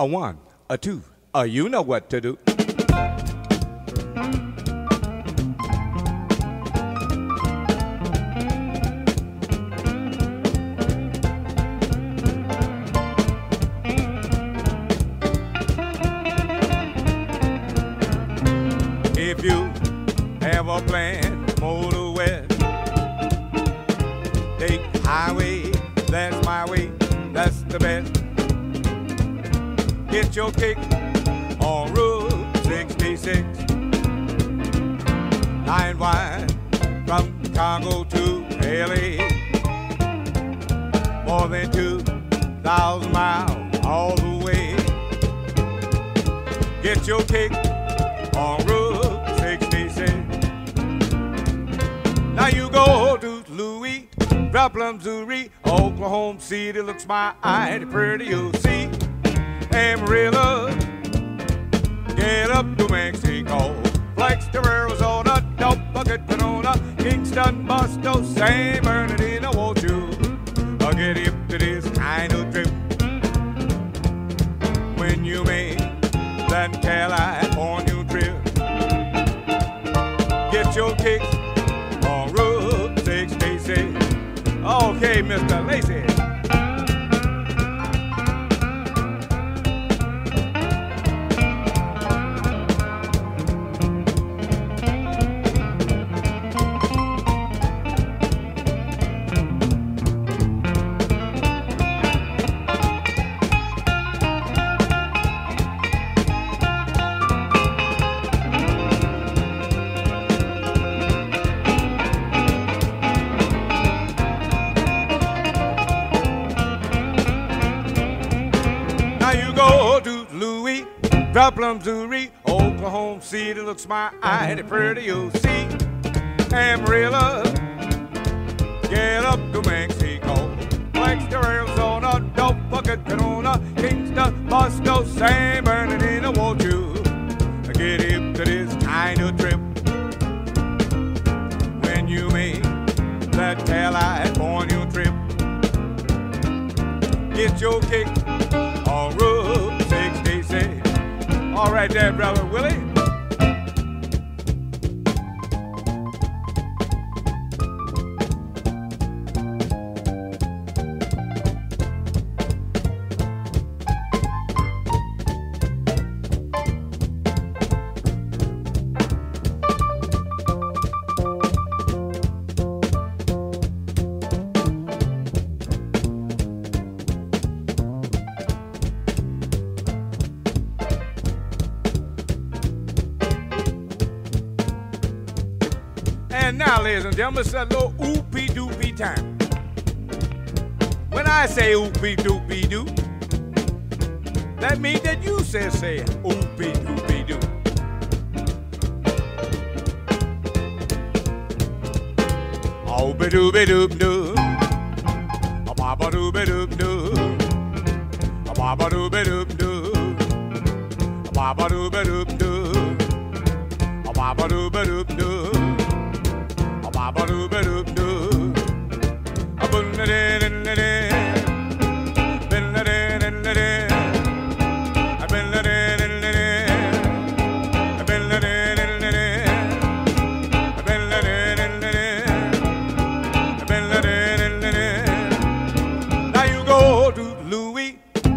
a one, a two. Uh, you know what to do. If you have a plan, motor west, take highway, that's my way, that's the best. Get your kick on Route 66. Nine wide from Chicago to LA. More than 2,000 miles all the way. Get your kick on Route 66. Now you go to Louis, Joplin, Missouri, Oklahoma City looks my eye pretty you'll see. Amarillo, get up to Mexico, Flex to Arizona, Bucket, Panona, Kingston, Boston, San Bernardino, won't you get hip to this kind of trip? When you make that California trip, get your kicks on Route 66. Okay, Mr. Lacey. Now you go to Louis, Joplin, Missouri, Oklahoma City looks my eye pretty you'll see. Amarillo, get up to Mexico, Flex to Arizona, Bucket, Canona, Kingston, Boston, San Bernardino, won't you get hip to this kind of trip? When you make that California trip, get your kick All right there, brother Willie. And now, ladies and gentlemen, it's a little oopie doopie time. When I say oopie doopie doo, that means that you say say oopie doopie doo. Oopie doopie doop doo. A baba doopie doop doo. A baba doopie doop doo. A baba doopie doop doo. A baba doopie doop doo.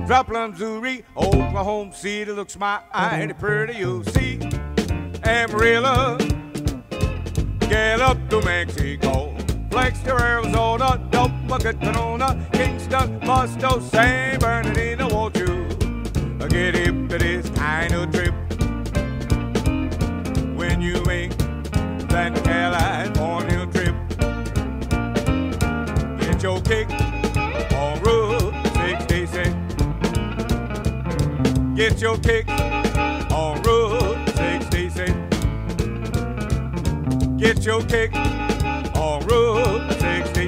Joplin, Missouri, Oklahoma City looks eye pretty you'll see. Amarillo, get up to Mexico, Flex to Arizona, Dope Bucket, Canona, Kingston, Boston, San Bernardino, won't you? Get hip to this kind of Get your kick on Route 66. Get your kick on Route 66.